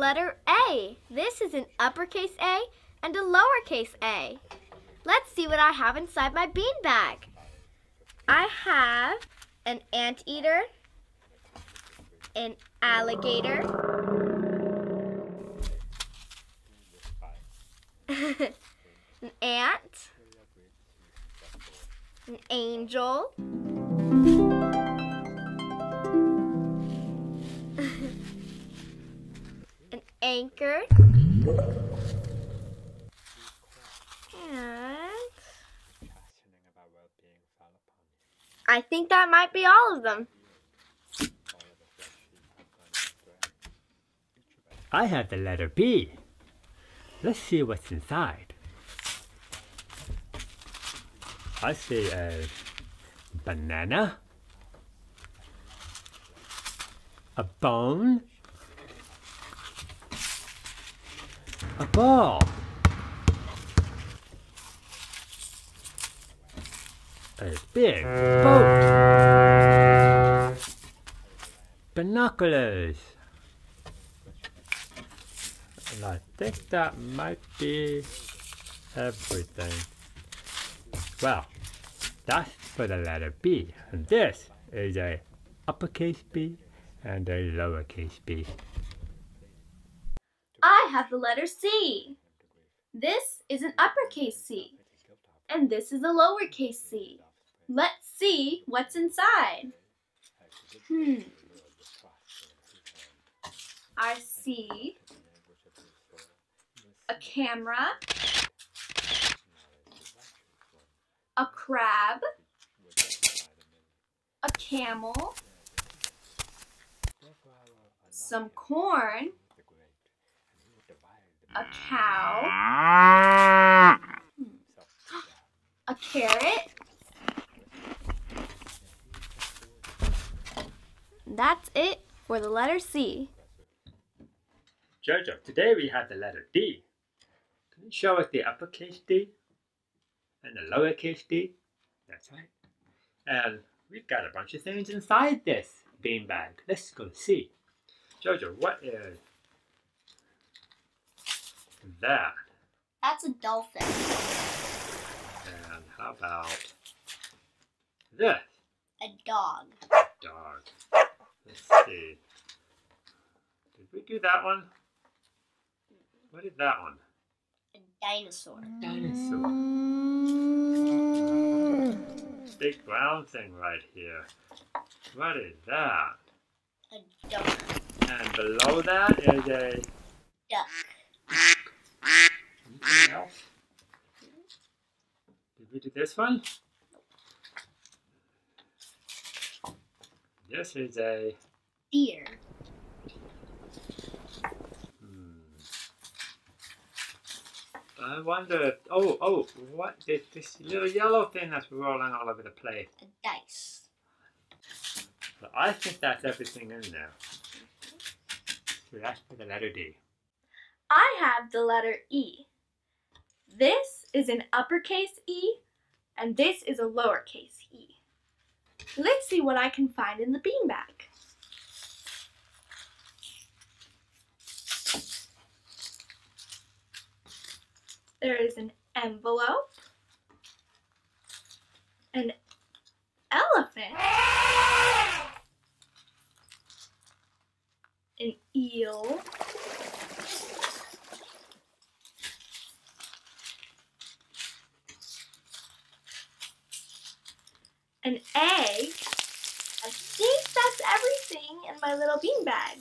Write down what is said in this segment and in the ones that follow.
letter A. This is an uppercase A and a lowercase a. Let's see what I have inside my beanbag. I have an anteater, an alligator, an ant, an angel, anchor, and I think that might be all of them. I have the letter B. Let's see what's inside. I see a banana, a bone, a ball, a big boat, binoculars. And I think that might be everything. Well, that's for the letter B. And this is a uppercase B and a lowercase b. Have the letter C. This is an uppercase C. And this is a lowercase c. Let's see what's inside. Hmm. I see a camera, a crab, a camel, some corn, a cow, a carrot. That's it for the letter C. Jojo, today we have the letter D. Can you show us the uppercase D and the lowercase d? That's right. And we've got a bunch of things inside this beanbag. Let's go see. Jojo, what is that? That's a dolphin. And how about this? A dog. A dog. Let's see. Did we do that one? What is that one? A dinosaur. Dinosaur. Big brown thing right here. What is that? A duck. And below that is a Duck. Anything else? Did we do this one? This is a Deer. hmm. I wonder. Oh, oh, what is this little yellow thing that's rolling all over the place? A dice. So I think that's everything in there. So that's for the letter D. I have the letter E. This is an uppercase E, and this is a lowercase e. Let's see what I can find in the beanbag. There is an envelope, an elephant, an eel, an egg. I think that's everything in my little bean bag.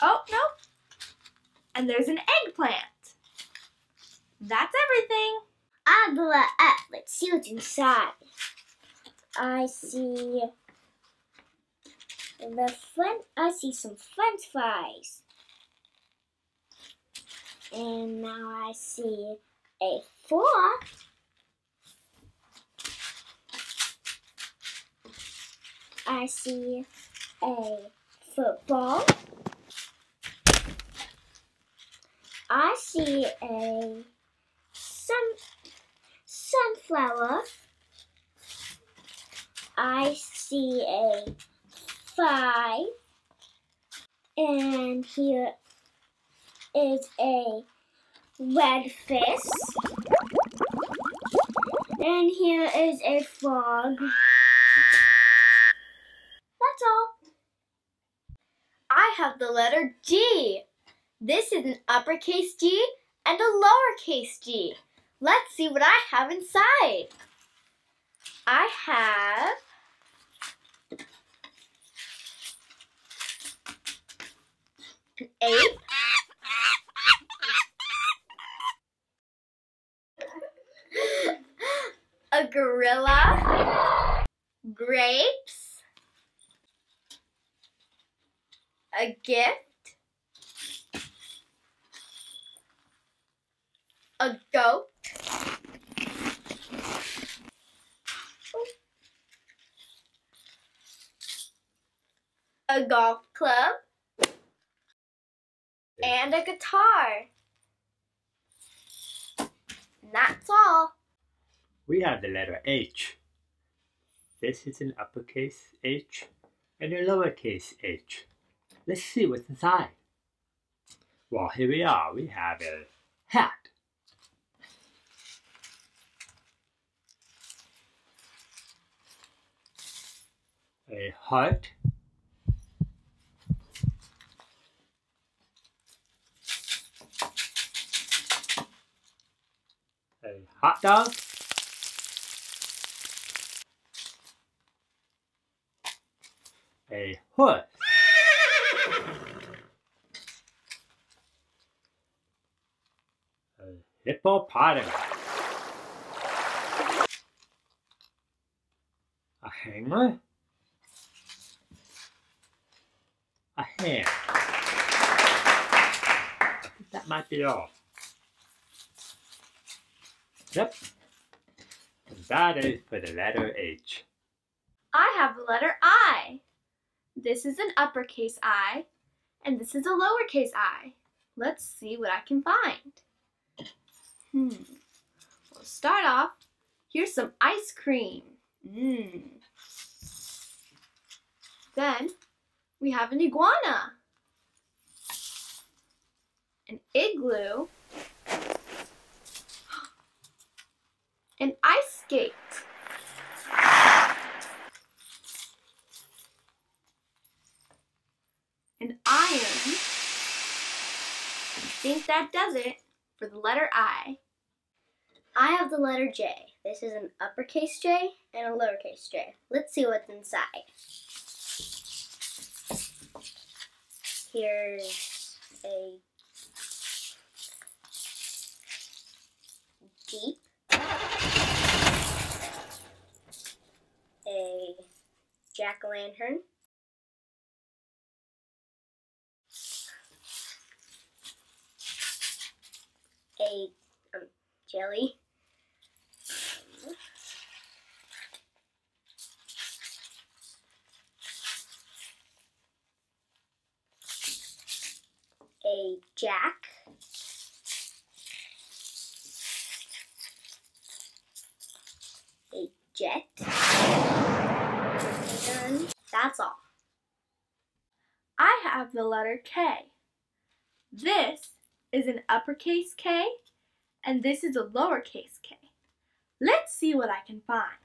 Oh, no. And there's an eggplant. That's everything. I blew it up. Let's see what's inside. I see the front. I see some French fries, and now I see a fork. I see a football. I see a sun sunflower. I see a five. And here is a red fish. And here is a frog. That's all. I have the letter G. This is an uppercase G and a lowercase g. Let's see what I have inside. I have an ape, a gorilla, grapes, a gift, a goat, a golf club, and a guitar. And that's all. We have the letter H. This is an uppercase H and a lowercase h. Let's see what's inside. Well, here we are. We have a hat. A heart. A hot dog. a horse. A hippopotamus. A hanger. A hand. I think that might be all. Yep. And that is for the letter H. I have the letter I. This is an uppercase I, and this is a lowercase i. Let's see what I can find. Hmm. We'll start off. Here's some ice cream. Mmm. Then we have an iguana, an igloo, an ice skate. an iron. I think that does it for the letter I. I have the letter J. This is an uppercase J and a lowercase j. Let's see what's inside. Here's a Jeep, a jack-o'-lantern, a um, jelly. A jack. A jet. And that's all. I have the letter K. This is an uppercase K, and this is a lowercase k. Let's see what I can find.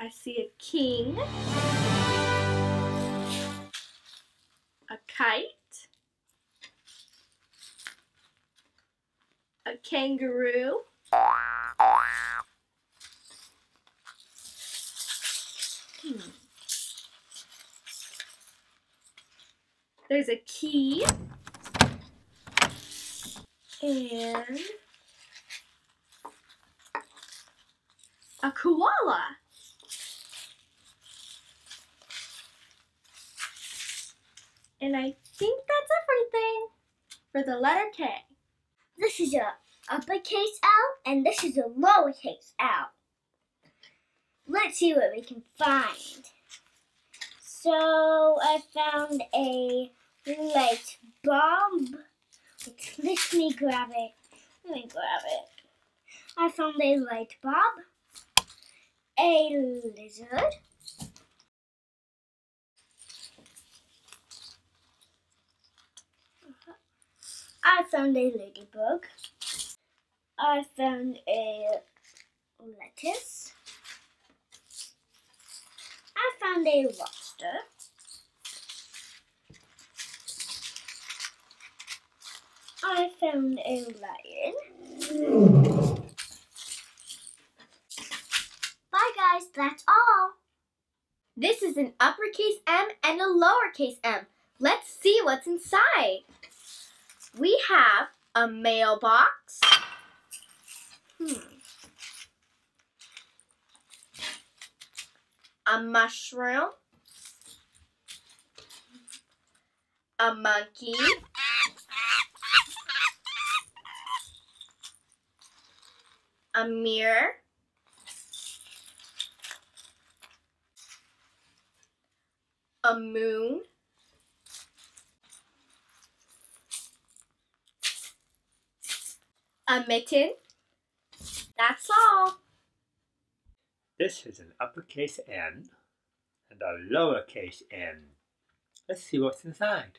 I see a king, a kite, a kangaroo, Hmm. There's a key and a koala. And I think that's everything for the letter K. This is a uppercase L and this is a lowercase L. Let's see what we can find. So I found a light bulb. Let me grab it. Let me grab it. I found a light bulb. a lizard. I found a ladybug. I found a lettuce. I found a lobster. I found a lion. Bye guys, that's all. This is an uppercase M and a lowercase m. Let's see what's inside. We have a mailbox. Hmm. A mushroom. A monkey. A mirror. A moon. A mitten. That's all. This is an uppercase N and a lowercase n. Let's see what's inside.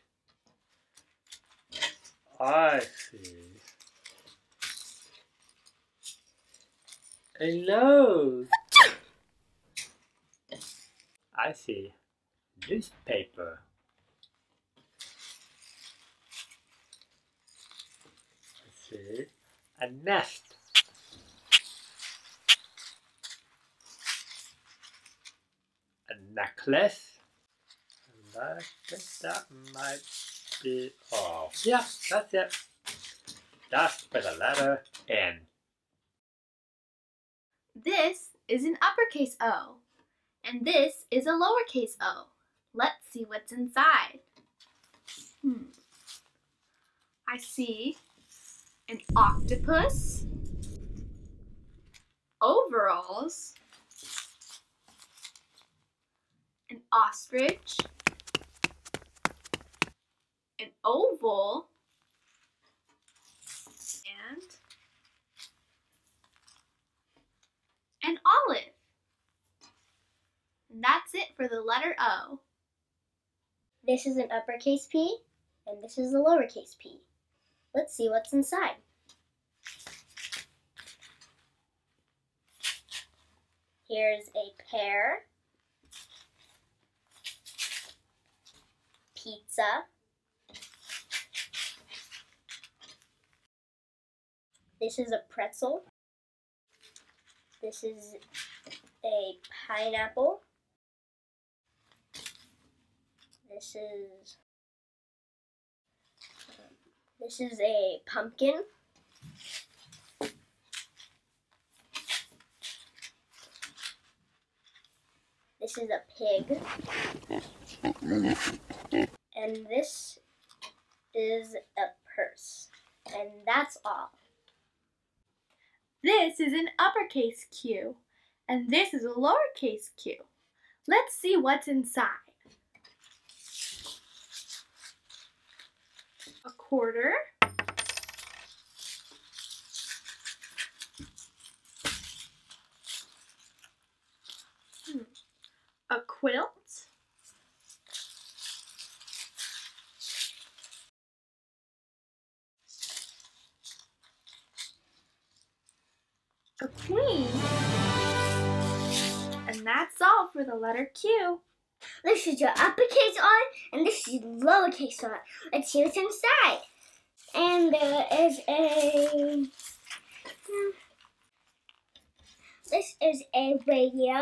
I see a nose. I see newspaper. I see a nest. A necklace. And I think that might be all. Yeah, that's it. That's for the letter N. This is an uppercase O, and this is a lowercase o. Let's see what's inside. Hmm. I see an octopus, overalls, an ostrich, an oval, and an olive. And that's it for the letter O. This is an uppercase P, and this is a lowercase p. Let's see what's inside. Here's a pear, pizza, this is a pretzel, this is a pineapple, this is this is a pumpkin. This is a pig. And this is a purse. And that's all. This is an uppercase Q, and this is a lowercase q. Let's see what's inside. A quarter. Hmm. A quilt. A queen. And that's all for the letter Q. This is your uppercase on, and this is your lowercase on. Let's see what's inside. And there is a. This is a radio.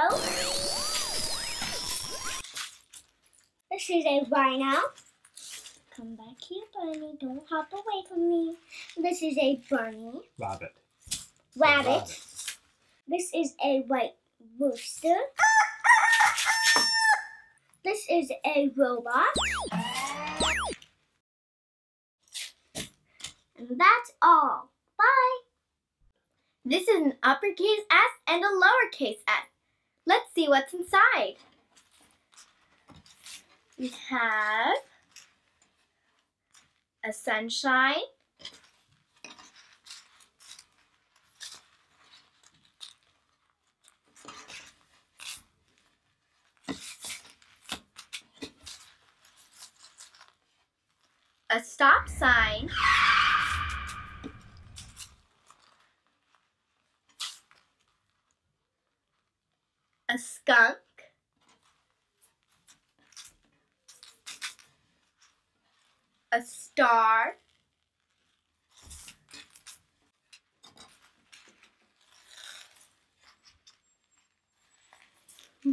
This is a rhino. Come back here, bunny. Don't hop away from me. This is a bunny. Rabbit. Rabbit. This is a white rooster. This is a robot. And that's all. Bye. This is an uppercase S and a lowercase s. Let's see what's inside. We have a sunshine, A stop sign. A skunk. A star.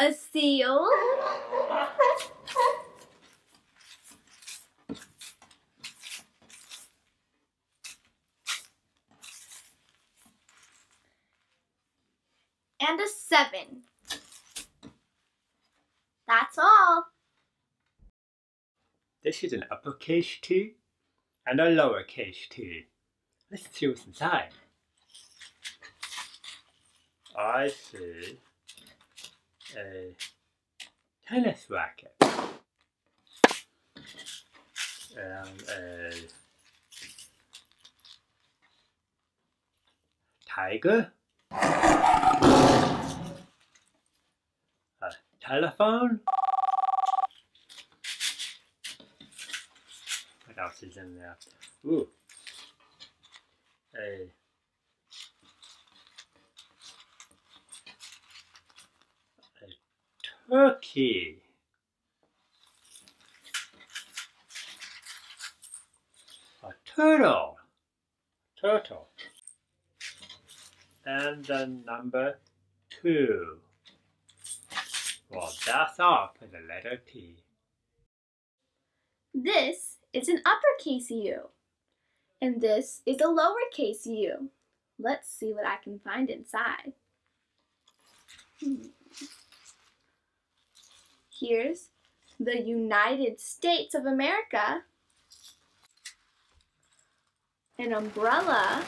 A seal. And a seven. That's all. This is an uppercase T and a lowercase t. Let's see what's inside. I see a tennis racket and a tiger, a telephone. What else is in there? Ooh, a turkey. A turtle. Turtle. And the number two. Well, that's all for the letter T. This is an uppercase U. And this is a lowercase u. Let's see what I can find inside. Here's the United States of America, an umbrella,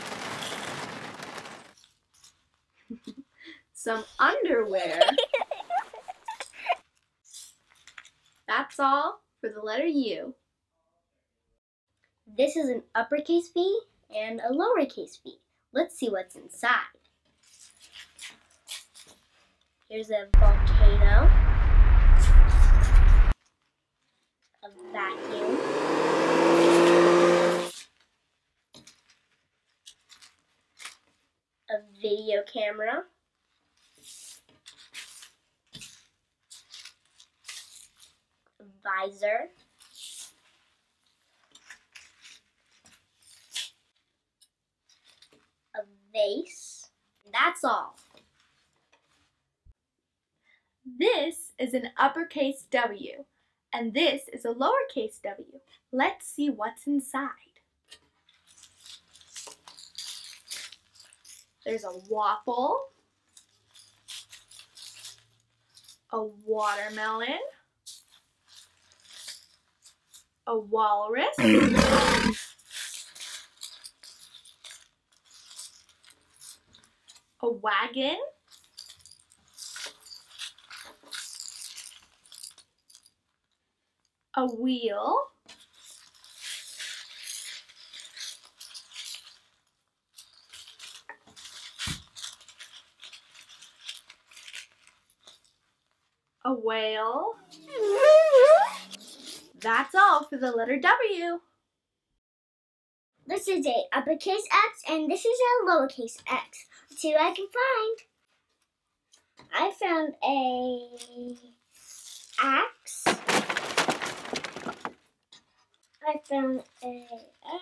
some underwear. That's all for the letter U. This is an uppercase V and a lowercase v. Let's see what's inside. Here's a volcano, a vacuum, a video camera, visor, a vase. That's all. This is an uppercase W, and this is a lowercase w. Let's see what's inside. There's a waffle, a watermelon, a walrus, a wagon, a wheel, a whale. That's all for the letter W. This is a uppercase X and this is a lowercase x. Let's see what I can find. I found a axe. I found a, a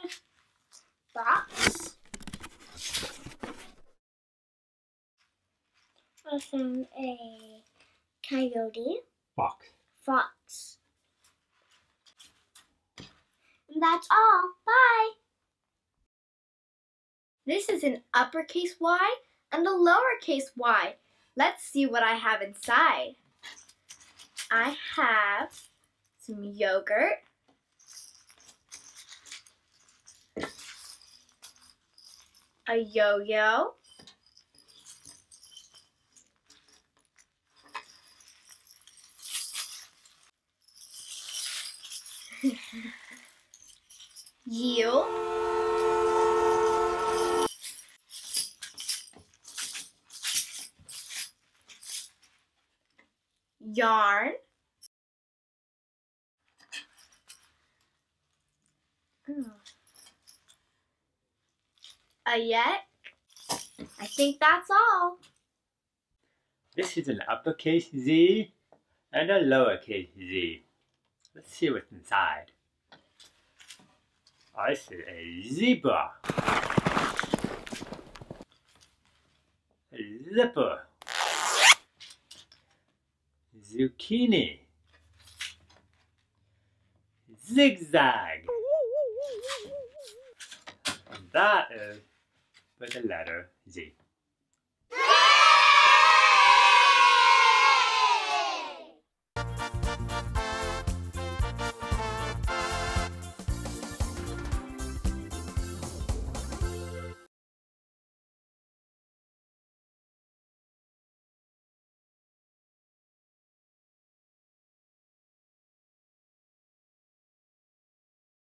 box. I found a coyote, Fox. fox. And that's all. Bye. This is an uppercase Y and a lowercase y. Let's see what I have inside. I have some yogurt, a yo-yo, Yield. Yarn. A yet. I think that's all. This is an uppercase Z and a lowercase z. Let's see what's inside. Oh, I see a zebra. A zipper. Zucchini. Zigzag. And that is with the letter Z.